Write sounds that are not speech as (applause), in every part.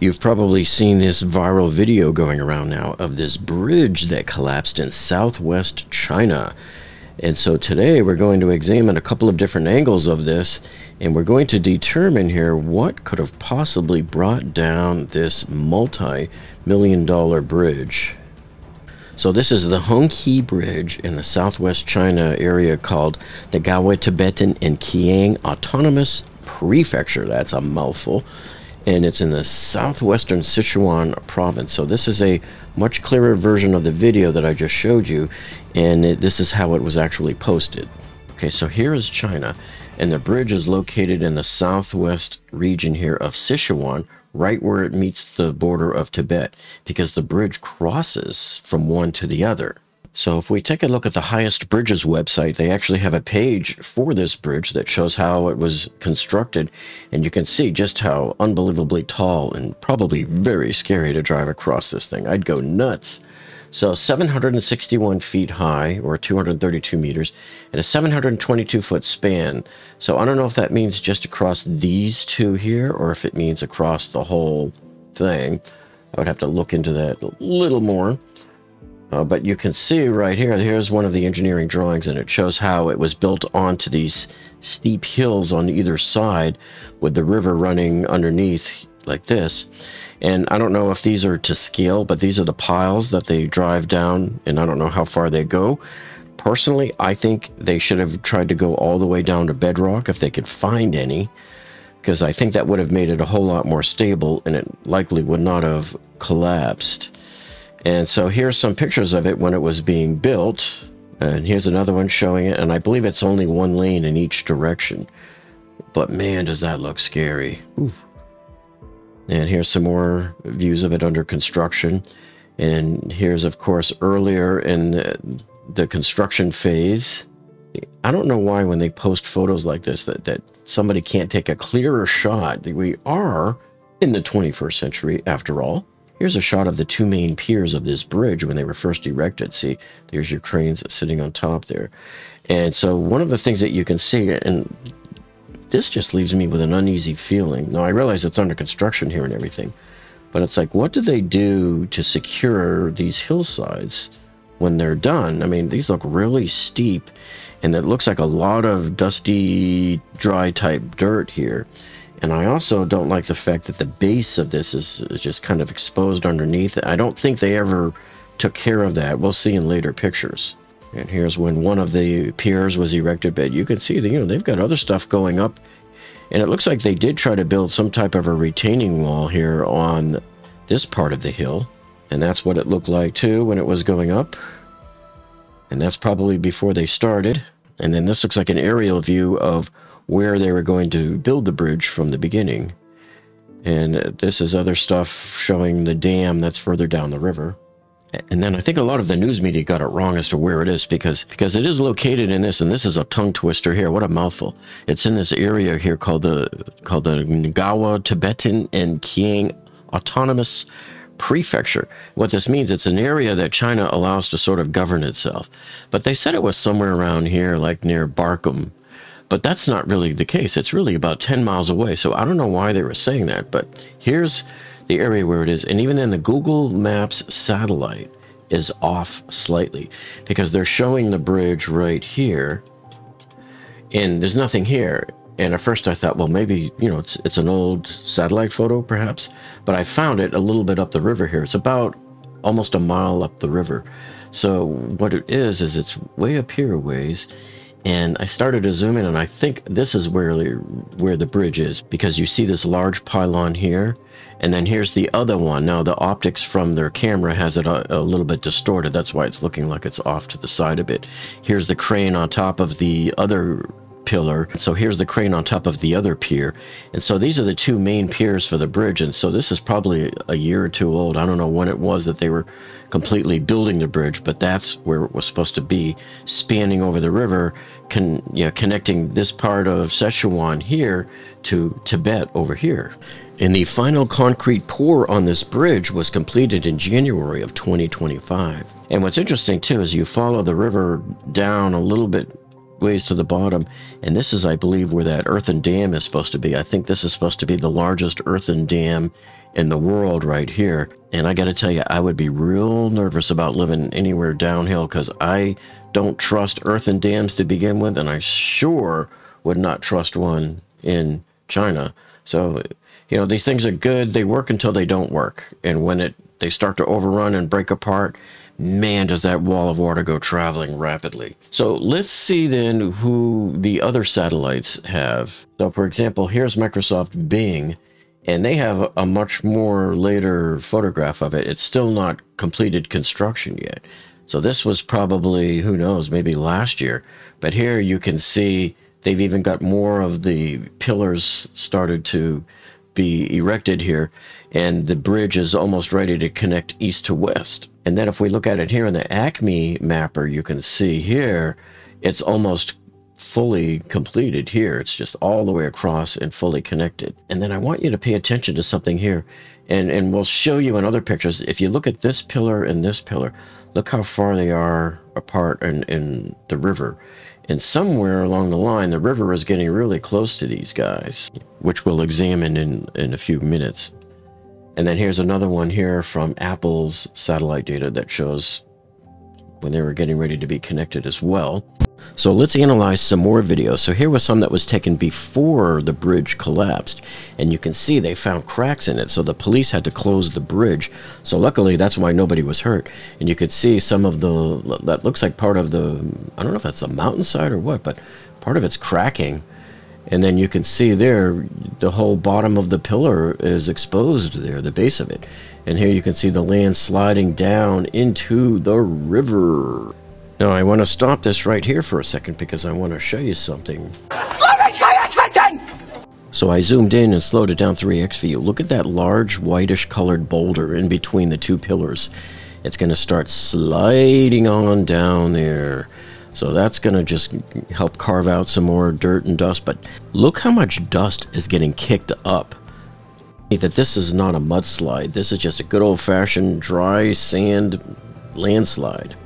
You've probably seen this viral video going around now of this bridge that collapsed in southwest China. And so today we're going to examine a couple of different angles of this and we're going to determine here what could have possibly brought down this multi-million dollar bridge. So this is the Hongqi Bridge in the southwest China area called the Ngawa Tibetan and Kiang Autonomous Prefecture. That's a mouthful and it's in the southwestern Sichuan province. So this is a much clearer version of the video that I just showed you, and it, this is how it was actually posted. Okay, so here is China, and the bridge is located in the southwest region here of Sichuan, right where it meets the border of Tibet, because the bridge crosses from one to the other. So if we take a look at the Highest Bridges website, they actually have a page for this bridge that shows how it was constructed. And you can see just how unbelievably tall and probably very scary to drive across this thing. I'd go nuts. So 761 feet high, or 232 meters, and a 722 foot span. So I don't know if that means just across these two here, or if it means across the whole thing. I would have to look into that a little more. Uh, but you can see right here, here's one of the engineering drawings, and it shows how it was built onto these steep hills on either side with the river running underneath like this. And I don't know if these are to scale, but these are the piles that they drive down, and I don't know how far they go. Personally, I think they should have tried to go all the way down to bedrock if they could find any, because I think that would have made it a whole lot more stable, and it likely would not have collapsed. And so here's some pictures of it when it was being built. And here's another one showing it. And I believe it's only one lane in each direction. But man, does that look scary. Ooh. And here's some more views of it under construction. And here's, of course, earlier in the construction phase. I don't know why when they post photos like this that, that somebody can't take a clearer shot. We are in the 21st century, after all. Here's a shot of the two main piers of this bridge when they were first erected. See, there's your cranes sitting on top there. And so one of the things that you can see, and this just leaves me with an uneasy feeling. Now, I realize it's under construction here and everything, but it's like, what do they do to secure these hillsides when they're done? I mean, these look really steep, and it looks like a lot of dusty, dry type dirt here. And I also don't like the fact that the base of this is, is just kind of exposed underneath. I don't think they ever took care of that. We'll see in later pictures. And here's when one of the piers was erected, but you can see that, you know, they've got other stuff going up. And it looks like they did try to build some type of a retaining wall here on this part of the hill. And that's what it looked like too when it was going up. And that's probably before they started. And then this looks like an aerial view of where they were going to build the bridge from the beginning. And this is other stuff showing the dam that's further down the river. And then I think a lot of the news media got it wrong as to where it is because because it is located in this, and this is a tongue twister here. What a mouthful! It's in this area here called the called the Ngawa Tibetan and Kiang Autonomous Prefecture. What this means, it's an area that China allows to sort of govern itself. But they said it was somewhere around here, like near Barkham, but that's not really the case. It's really about 10 miles away. So I don't know why they were saying that, but here's the area where it is. And even in the Google Maps satellite is off slightly because they're showing the bridge right here and there's nothing here. And at first I thought, well, maybe, you know, it's, it's an old satellite photo perhaps, but I found it a little bit up the river here. It's about almost a mile up the river. So what it is, is it's way up here a ways and I started to zoom in and I think this is where where the bridge is because you see this large pylon here and then here's the other one. Now the optics from their camera has it a, a, little bit distorted. That's why it's looking like it's off to the side a bit. Here's the crane on top of the other pillar. So here's the crane on top of the other pier. And so these are the two main piers for the bridge. And so this is probably a year or two old. I don't know when it was that they were completely building the bridge, but that's where it was supposed to be, spanning over the river, con you know, connecting this part of Sichuan here to Tibet over here. And the final concrete pour on this bridge was completed in January of 2025. And what's interesting too is you follow the river down a little bit ways to the bottom. And this is, I believe, where that earthen dam is supposed to be. I think this is supposed to be the largest earthen dam in the world right here. And I got to tell you, I would be real nervous about living anywhere downhill because I don't trust earthen dams to begin with, and I sure would not trust one in China. So, you know, these things are good. They work until they don't work. And when it they start to overrun and break apart, man, does that wall of water go traveling rapidly. So let's see then who the other satellites have. So, for example, here's Microsoft Bing and they have a much more later photograph of it. It's still not completed construction yet. So this was probably, who knows, maybe last year. But here you can see they've even got more of the pillars started to be erected here. And the bridge is almost ready to connect east to west. And then if we look at it here in the Acme mapper, you can see here, it's almost fully completed here. It's just all the way across and fully connected. And then I want you to pay attention to something here. And, and we'll show you in other pictures. If you look at this pillar and this pillar, look how far they are apart in, in the river. And somewhere along the line, the river is getting really close to these guys, which we'll examine in, in a few minutes. And then here's another one here from Apple's satellite data that shows when they were getting ready to be connected as well. So let's analyze some more videos. So here was some that was taken before the bridge collapsed. And you can see they found cracks in it. So the police had to close the bridge. So luckily that's why nobody was hurt. And you could see some of the, that looks like part of the, I don't know if that's the mountainside or what, but part of it's cracking. And then you can see there, the whole bottom of the pillar is exposed there, the base of it. And here you can see the land sliding down into the river. Now I want to stop this right here for a second because I want to show you something. So I zoomed in and slowed it down 3x for you. Look at that large whitish colored boulder in between the two pillars. It's going to start sliding on down there. So that's going to just help carve out some more dirt and dust. But look how much dust is getting kicked up. That this is not a mudslide. This is just a good old-fashioned dry sand landslide.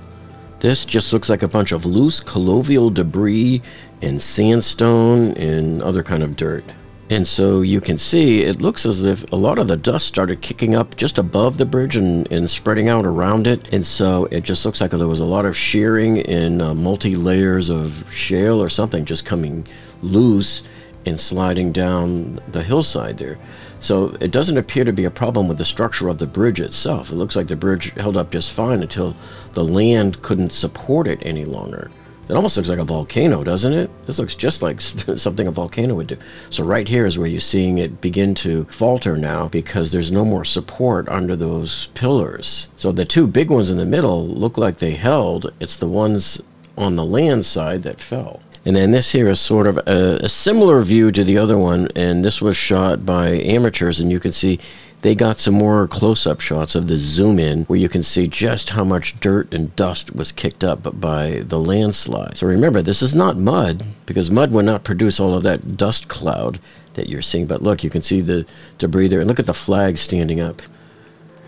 This just looks like a bunch of loose colluvial debris and sandstone and other kind of dirt. And so you can see it looks as if a lot of the dust started kicking up just above the bridge and, and spreading out around it. And so it just looks like there was a lot of shearing in uh, multi layers of shale or something just coming loose and sliding down the hillside there. So it doesn't appear to be a problem with the structure of the bridge itself. It looks like the bridge held up just fine until the land couldn't support it any longer. It almost looks like a volcano, doesn't it? This looks just like (laughs) something a volcano would do. So right here is where you're seeing it begin to falter now because there's no more support under those pillars. So the two big ones in the middle look like they held. It's the ones on the land side that fell. And then this here is sort of a, a, similar view to the other one, and this was shot by amateurs, and you can see they got some more close-up shots of the zoom in where you can see just how much dirt and dust was kicked up by the landslide. So remember, this is not mud, because mud would not produce all of that dust cloud that you're seeing. But look, you can see the debris there, and look at the flag standing up.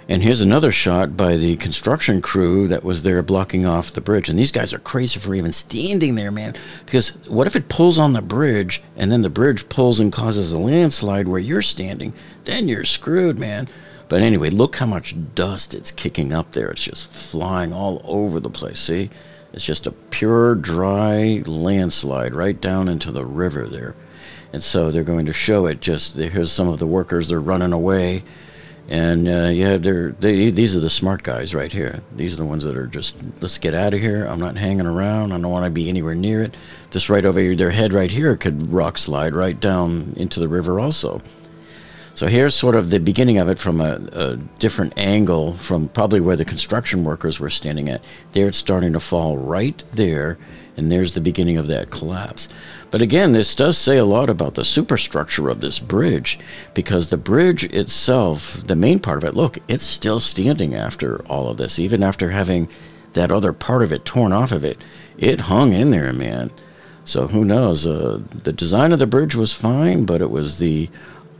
And here's another shot by the construction crew that was there blocking off the bridge. And these guys are crazy for even standing there, man. Because what if it pulls on the bridge and then the bridge pulls and causes a landslide where you're standing? Then you're screwed, man. But anyway, look how much dust it's kicking up there. It's just flying all over the place. See? It's just a pure, dry landslide right down into the river there. And so they're going to show it just, here's some of the workers, they're running away and uh, yeah, they're they, these are the smart guys right here. These are the ones that are just let's get out of here. I'm not hanging around. I don't want to be anywhere near it. This right over here, their head right here could rock slide right down into the river also. So here's sort of the beginning of it from a, a, different angle from probably where the construction workers were standing at. There it's starting to fall right there, and there's the beginning of that collapse. But again, this does say a lot about the superstructure of this bridge because the bridge itself, the main part of it, look, it's still standing after all of this, even after having that other part of it torn off of it. It hung in there, man. So who knows? Uh, the design of the bridge was fine, but it was the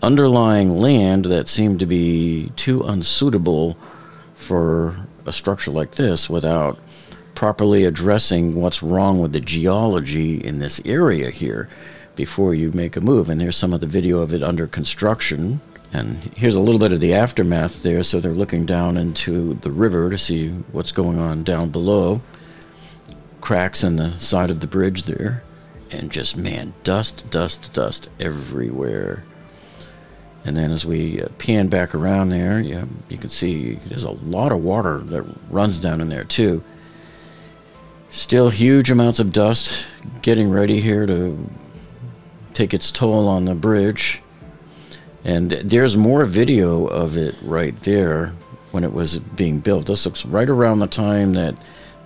underlying land that seemed to be too unsuitable for a structure like this without properly addressing what's wrong with the geology in this area here before you make a move. And there's some of the video of it under construction. And here's a little bit of the aftermath there. So they're looking down into the river to see what's going on down below. Cracks in the side of the bridge there. And just, man, dust, dust, dust everywhere. And then as we uh, pan back around there, yeah, you can see there's a lot of water that runs down in there too. Still huge amounts of dust getting ready here to take its toll on the bridge. And there's more video of it right there when it was being built. This looks right around the time that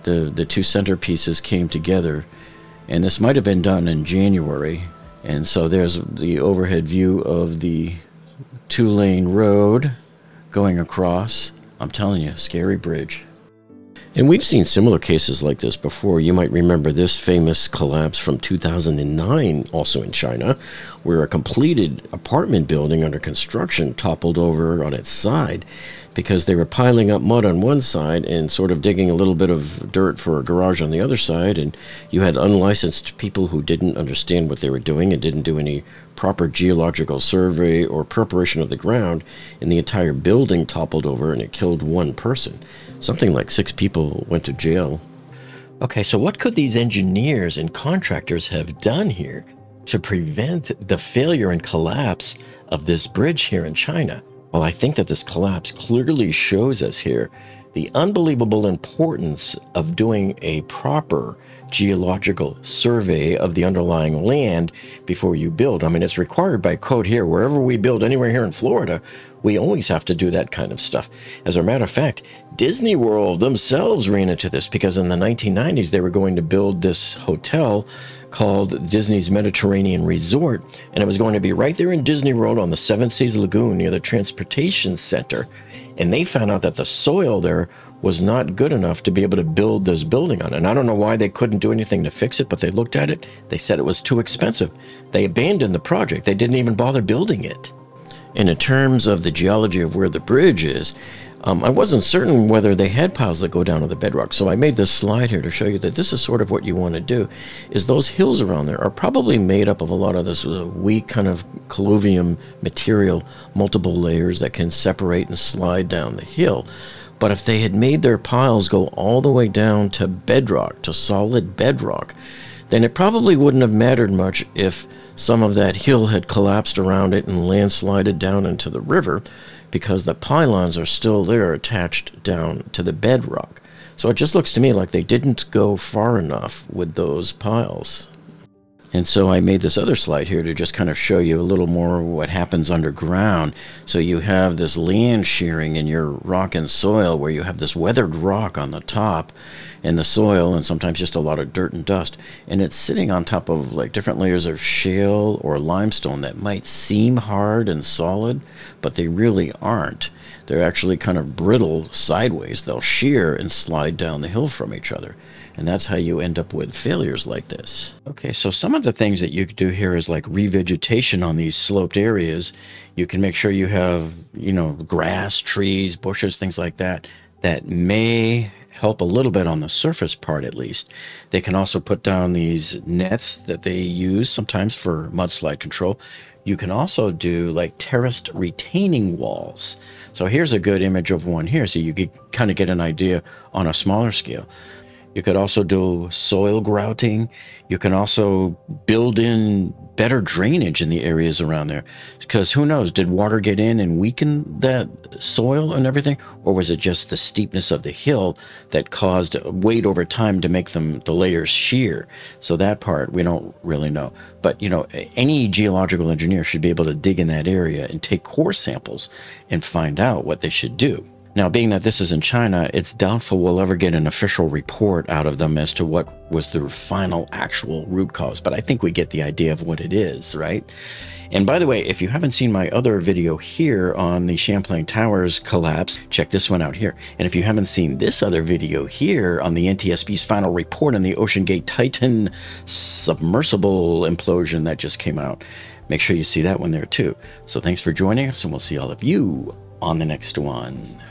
the, the two centerpieces came together. And this might have been done in January. And so there's the overhead view of the two lane road going across. I'm telling you, scary bridge. And we've seen similar cases like this before. You might remember this famous collapse from 2009, also in China, where a completed apartment building under construction toppled over on its side because they were piling up mud on one side and sort of digging a little bit of dirt for a garage on the other side. And you had unlicensed people who didn't understand what they were doing and didn't do any proper geological survey or preparation of the ground. And the entire building toppled over and it killed one person. Something like six people went to jail. Okay, so what could these engineers and contractors have done here to prevent the failure and collapse of this bridge here in China? Well, I think that this collapse clearly shows us here the unbelievable importance of doing a proper geological survey of the underlying land before you build. I mean, it's required by code here. Wherever we build, anywhere here in Florida, we always have to do that kind of stuff. As a matter of fact, Disney World themselves ran into this because in the 1990s they were going to build this hotel called Disney's Mediterranean Resort, and it was going to be right there in Disney World on the Seven Seas Lagoon near the Transportation Center. And they found out that the soil there was not good enough to be able to build this building on. And I don't know why they couldn't do anything to fix it, but they looked at it. They said it was too expensive. They abandoned the project. They didn't even bother building it. And in terms of the geology of where the bridge is, um, I wasn't certain whether they had piles that go down to the bedrock, so I made this slide here to show you that this is sort of what you want to do. Is those hills around there are probably made up of a lot of this uh, weak kind of colluvium material, multiple layers that can separate and slide down the hill. But if they had made their piles go all the way down to bedrock, to solid bedrock, then it probably wouldn't have mattered much if some of that hill had collapsed around it and landslided down into the river because the pylons are still there attached down to the bedrock. So it just looks to me like they didn't go far enough with those piles. And so I made this other slide here to just kind of show you a little more what happens underground. So you have this land shearing in your rock and soil where you have this weathered rock on the top and the soil and sometimes just a lot of dirt and dust. And it's sitting on top of like different layers of shale or limestone that might seem hard and solid, but they really aren't. They're actually kind of brittle sideways. They'll shear and slide down the hill from each other. And that's how you end up with failures like this. Okay, so some of the things that you could do here is like revegetation on these sloped areas. You can make sure you have, you know, grass, trees, bushes, things like that, that may help a little bit on the surface part at least. They can also put down these nets that they use sometimes for mudslide control. You can also do like terraced retaining walls. So here's a good image of one here so you could kind of get an idea on a smaller scale. You could also do soil grouting. You can also build in better drainage in the areas around there. Because who knows, did water get in and weaken that soil and everything? Or was it just the steepness of the hill that caused weight over time to make them the layers shear? So that part we don't really know. But you know, any geological engineer should be able to dig in that area and take core samples and find out what they should do. Now, being that this is in China, it's doubtful we'll ever get an official report out of them as to what was the final actual root cause, but I think we get the idea of what it is, right? And by the way, if you haven't seen my other video here on the Champlain Towers collapse, check this one out here. And if you haven't seen this other video here on the NTSB's final report on the OceanGate Titan submersible implosion that just came out, make sure you see that one there too. So thanks for joining us, and we'll see all of you on the next one.